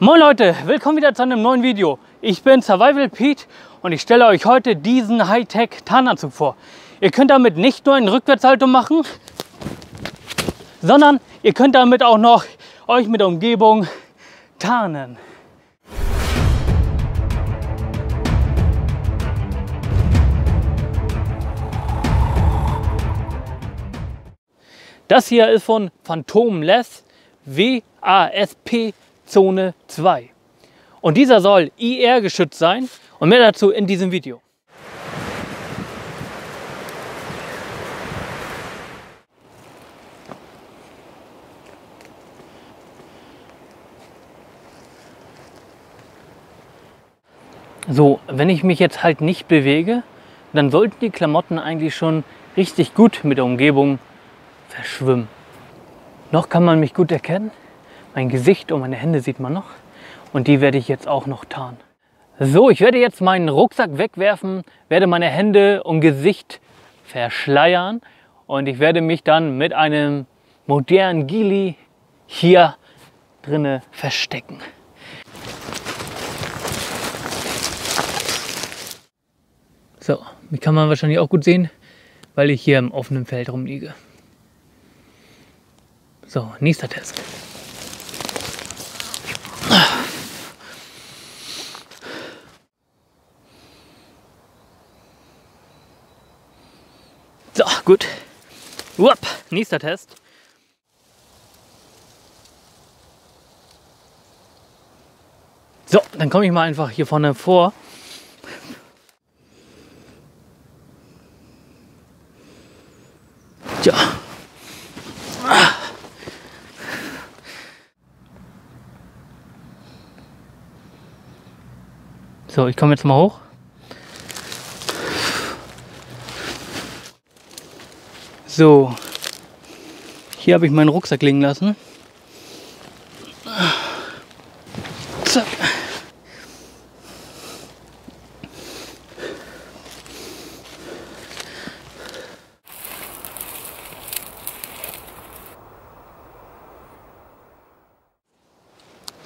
Moin Leute, willkommen wieder zu einem neuen Video. Ich bin Survival Pete und ich stelle euch heute diesen Hightech Tarnanzug vor. Ihr könnt damit nicht nur einen Rückwärtssalto machen, sondern ihr könnt damit auch noch euch mit der Umgebung tarnen. Das hier ist von Phantom Less WASP Zone 2. Und dieser soll IR geschützt sein und mehr dazu in diesem Video. So, wenn ich mich jetzt halt nicht bewege, dann sollten die Klamotten eigentlich schon richtig gut mit der Umgebung verschwimmen. Noch kann man mich gut erkennen. Mein Gesicht und meine Hände sieht man noch. Und die werde ich jetzt auch noch tarnen. So, ich werde jetzt meinen Rucksack wegwerfen, werde meine Hände und Gesicht verschleiern und ich werde mich dann mit einem modernen Gili hier drinne verstecken. So, mich kann man wahrscheinlich auch gut sehen, weil ich hier im offenen Feld rumliege. So, nächster Test. So, gut. Upp, nächster Test. So, dann komme ich mal einfach hier vorne vor. Tja. So, ich komme jetzt mal hoch. So, hier habe ich meinen Rucksack liegen lassen. Zack.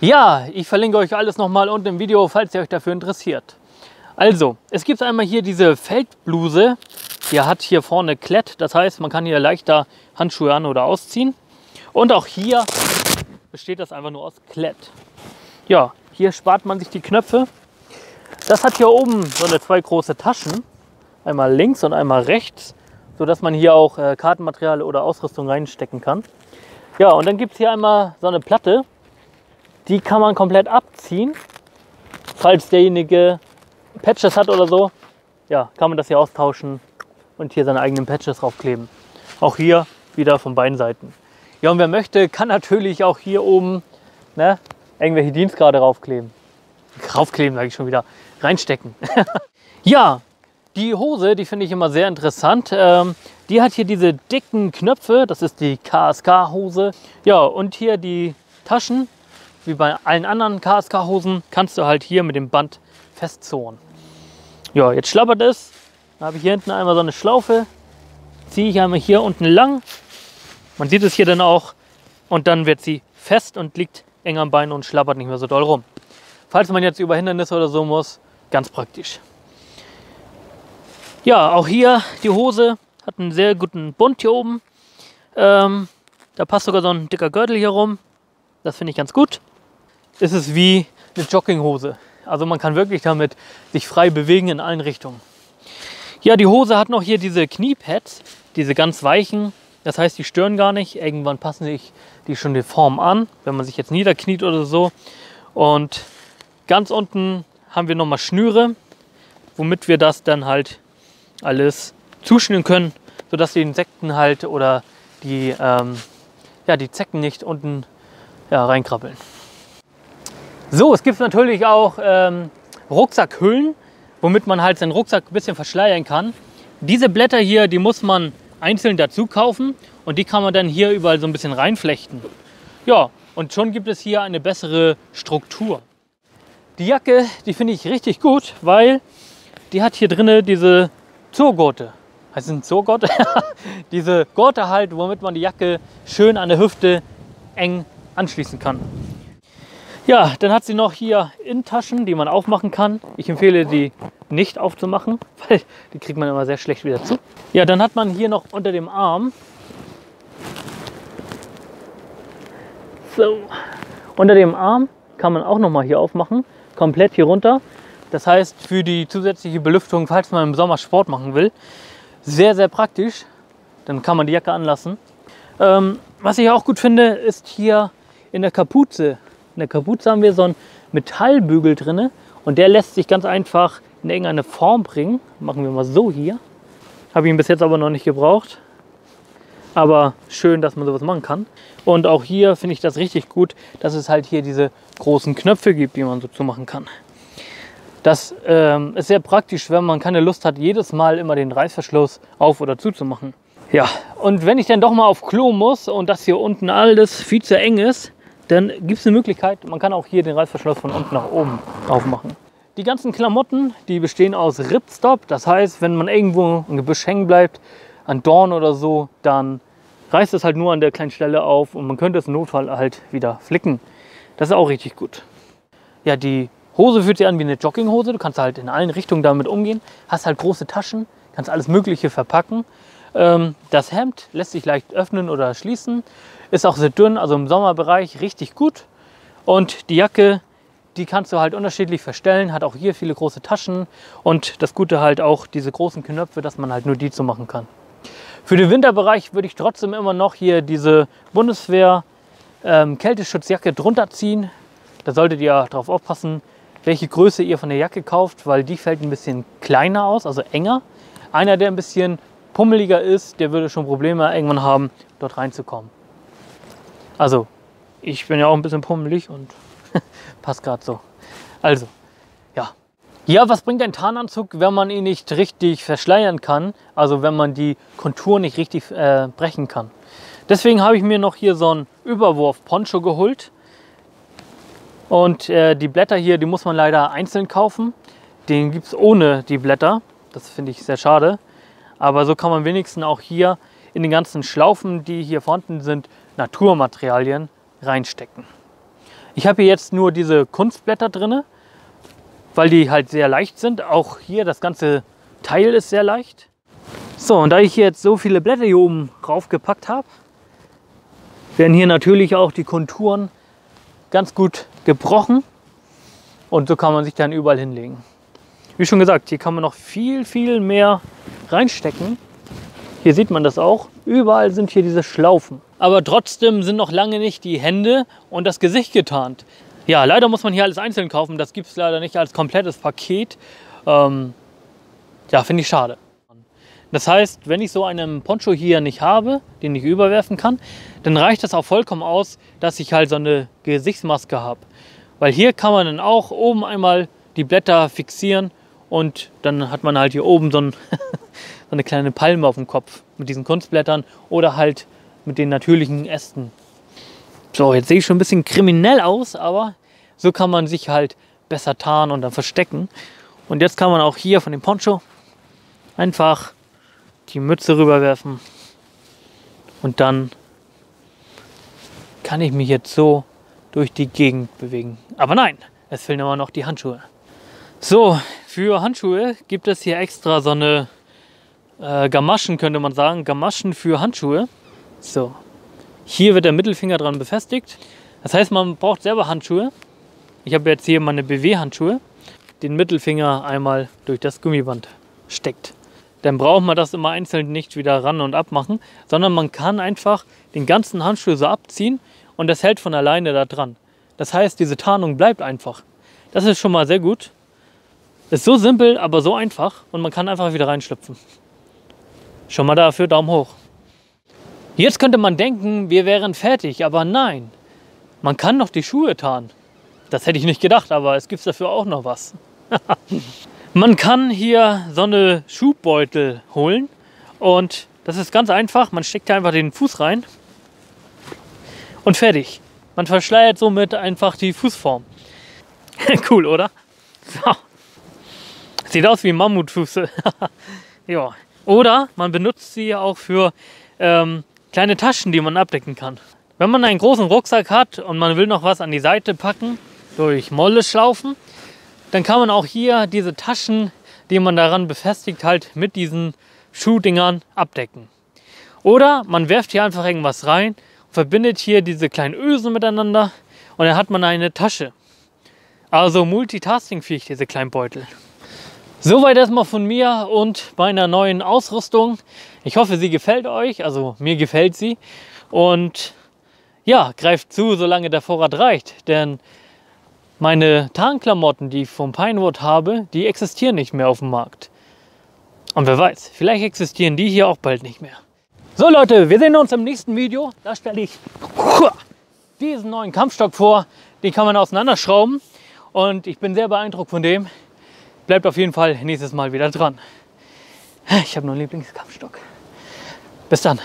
Ja, ich verlinke euch alles nochmal unten im Video, falls ihr euch dafür interessiert. Also, es gibt einmal hier diese Feldbluse. Die hat hier vorne Klett, das heißt, man kann hier leichter Handschuhe an- oder ausziehen. Und auch hier besteht das einfach nur aus Klett. Ja, hier spart man sich die Knöpfe. Das hat hier oben so eine zwei große Taschen. Einmal links und einmal rechts, sodass man hier auch äh, Kartenmaterial oder Ausrüstung reinstecken kann. Ja, und dann gibt es hier einmal so eine Platte, die kann man komplett abziehen. Falls derjenige Patches hat oder so, ja, kann man das hier austauschen und hier seine eigenen Patches draufkleben. Auch hier wieder von beiden Seiten. Ja, und wer möchte, kann natürlich auch hier oben ne, irgendwelche Dienstgrade raufkleben. Raufkleben, sage ich schon wieder. Reinstecken. ja, die Hose, die finde ich immer sehr interessant. Ähm, die hat hier diese dicken Knöpfe. Das ist die KSK-Hose. Ja, und hier die Taschen wie bei allen anderen KSK-Hosen, kannst du halt hier mit dem Band festzurren. Ja, jetzt schlappert es. Habe ich hier hinten einmal so eine Schlaufe. Ziehe ich einmal hier unten lang. Man sieht es hier dann auch. Und dann wird sie fest und liegt eng am Bein und schlappert nicht mehr so doll rum. Falls man jetzt über Hindernisse oder so muss, ganz praktisch. Ja, auch hier die Hose hat einen sehr guten Bund hier oben. Ähm, da passt sogar so ein dicker Gürtel hier rum. Das finde ich ganz gut ist es wie eine Jogginghose. Also man kann wirklich damit sich frei bewegen in allen Richtungen. Ja, die Hose hat noch hier diese Kniepads, diese ganz weichen. Das heißt, die stören gar nicht. Irgendwann passen sich die schon die Form an, wenn man sich jetzt niederkniet oder so. Und ganz unten haben wir nochmal Schnüre, womit wir das dann halt alles zuschnüren können, sodass die Insekten halt oder die, ähm, ja, die Zecken nicht unten ja, reinkrabbeln. So, es gibt natürlich auch ähm, Rucksackhüllen, womit man halt seinen Rucksack ein bisschen verschleiern kann. Diese Blätter hier, die muss man einzeln dazu kaufen und die kann man dann hier überall so ein bisschen reinflechten. Ja, und schon gibt es hier eine bessere Struktur. Die Jacke, die finde ich richtig gut, weil die hat hier drinne diese Zurgurte. Heißt es Zurgurte? diese Gurte halt, womit man die Jacke schön an der Hüfte eng anschließen kann. Ja, dann hat sie noch hier Innentaschen, die man aufmachen kann. Ich empfehle die nicht aufzumachen, weil die kriegt man immer sehr schlecht wieder zu. Ja, dann hat man hier noch unter dem Arm so unter dem Arm kann man auch noch mal hier aufmachen, komplett hier runter. Das heißt, für die zusätzliche Belüftung, falls man im Sommer Sport machen will, sehr, sehr praktisch. Dann kann man die Jacke anlassen. Ähm, was ich auch gut finde, ist hier in der Kapuze in der Kapuze haben wir so einen Metallbügel drin und der lässt sich ganz einfach in irgendeine Form bringen. Machen wir mal so hier. Habe ich ihn bis jetzt aber noch nicht gebraucht. Aber schön, dass man sowas machen kann. Und auch hier finde ich das richtig gut, dass es halt hier diese großen Knöpfe gibt, die man so zumachen kann. Das ähm, ist sehr praktisch, wenn man keine Lust hat, jedes Mal immer den Reißverschluss auf- oder zuzumachen. Ja, und wenn ich dann doch mal auf Klo muss und das hier unten alles viel zu eng ist, dann gibt es eine Möglichkeit, man kann auch hier den Reißverschluss von unten nach oben aufmachen. Die ganzen Klamotten, die bestehen aus Ripstop. Das heißt, wenn man irgendwo im Gebüsch hängen bleibt, an Dorn oder so, dann reißt es halt nur an der kleinen Stelle auf und man könnte es im Notfall halt wieder flicken. Das ist auch richtig gut. Ja, die Hose fühlt sich an wie eine Jogginghose. Du kannst halt in allen Richtungen damit umgehen. Hast halt große Taschen, kannst alles Mögliche verpacken. Ähm, das Hemd lässt sich leicht öffnen oder schließen. Ist auch sehr dünn, also im Sommerbereich richtig gut. Und die Jacke, die kannst du halt unterschiedlich verstellen, hat auch hier viele große Taschen und das Gute halt auch diese großen Knöpfe, dass man halt nur die zu machen kann. Für den Winterbereich würde ich trotzdem immer noch hier diese Bundeswehr ähm, Kälteschutzjacke drunter ziehen. Da solltet ihr darauf aufpassen, welche Größe ihr von der Jacke kauft, weil die fällt ein bisschen kleiner aus, also enger. Einer, der ein bisschen pummeliger ist, der würde schon Probleme irgendwann haben, dort reinzukommen. Also, ich bin ja auch ein bisschen pummelig und passt gerade so. Also, ja. Ja, was bringt ein Tarnanzug, wenn man ihn nicht richtig verschleiern kann? Also, wenn man die Kontur nicht richtig äh, brechen kann. Deswegen habe ich mir noch hier so einen Überwurf-Poncho geholt. Und äh, die Blätter hier, die muss man leider einzeln kaufen. Den gibt es ohne die Blätter. Das finde ich sehr schade. Aber so kann man wenigstens auch hier in den ganzen Schlaufen, die hier vorhanden sind, Naturmaterialien reinstecken. Ich habe hier jetzt nur diese Kunstblätter drin, weil die halt sehr leicht sind. Auch hier das ganze Teil ist sehr leicht. So, und da ich jetzt so viele Blätter hier oben raufgepackt habe, werden hier natürlich auch die Konturen ganz gut gebrochen. Und so kann man sich dann überall hinlegen. Wie schon gesagt, hier kann man noch viel, viel mehr reinstecken. Hier sieht man das auch. Überall sind hier diese Schlaufen aber trotzdem sind noch lange nicht die Hände und das Gesicht getarnt. Ja, leider muss man hier alles einzeln kaufen. Das gibt es leider nicht als komplettes Paket. Ähm, ja, finde ich schade. Das heißt, wenn ich so einen Poncho hier nicht habe, den ich überwerfen kann, dann reicht das auch vollkommen aus, dass ich halt so eine Gesichtsmaske habe. Weil hier kann man dann auch oben einmal die Blätter fixieren und dann hat man halt hier oben so, ein, so eine kleine Palme auf dem Kopf mit diesen Kunstblättern oder halt mit den natürlichen Ästen. So, jetzt sehe ich schon ein bisschen kriminell aus, aber so kann man sich halt besser tarnen und dann verstecken. Und jetzt kann man auch hier von dem Poncho einfach die Mütze rüberwerfen und dann kann ich mich jetzt so durch die Gegend bewegen. Aber nein, es fehlen immer noch die Handschuhe. So, für Handschuhe gibt es hier extra so eine äh, Gamaschen, könnte man sagen. Gamaschen für Handschuhe. So, hier wird der Mittelfinger dran befestigt. Das heißt, man braucht selber Handschuhe. Ich habe jetzt hier meine BW-Handschuhe. Den Mittelfinger einmal durch das Gummiband steckt. Dann braucht man das immer einzeln nicht wieder ran und abmachen, sondern man kann einfach den ganzen Handschuh so abziehen und das hält von alleine da dran. Das heißt, diese Tarnung bleibt einfach. Das ist schon mal sehr gut. Ist so simpel, aber so einfach und man kann einfach wieder reinschlüpfen. Schon mal dafür Daumen hoch. Jetzt könnte man denken, wir wären fertig, aber nein. Man kann noch die Schuhe tarnen. Das hätte ich nicht gedacht, aber es gibt dafür auch noch was. man kann hier so eine Schuhbeutel holen und das ist ganz einfach. Man steckt einfach den Fuß rein und fertig. Man verschleiert somit einfach die Fußform. cool, oder? So. Sieht aus wie Mammutfüße. ja. Oder man benutzt sie auch für ähm, kleine Taschen, die man abdecken kann. Wenn man einen großen Rucksack hat und man will noch was an die Seite packen, durch Molleschlaufen. Dann kann man auch hier diese Taschen, die man daran befestigt, halt mit diesen Schuhdingern abdecken. Oder man werft hier einfach irgendwas rein, verbindet hier diese kleinen Ösen miteinander und dann hat man eine Tasche. Also multitasking-fähig, diese kleinen Beutel. Soweit erstmal von mir und meiner neuen Ausrüstung. Ich hoffe, sie gefällt euch. Also mir gefällt sie. Und ja, greift zu, solange der Vorrat reicht. Denn meine Tarnklamotten, die ich vom Pinewood habe, die existieren nicht mehr auf dem Markt. Und wer weiß, vielleicht existieren die hier auch bald nicht mehr. So Leute, wir sehen uns im nächsten Video. Da stelle ich diesen neuen Kampfstock vor. Den kann man auseinanderschrauben. Und ich bin sehr beeindruckt von dem. Bleibt auf jeden Fall nächstes Mal wieder dran. Ich habe noch einen Lieblingskampfstock. Bis dann.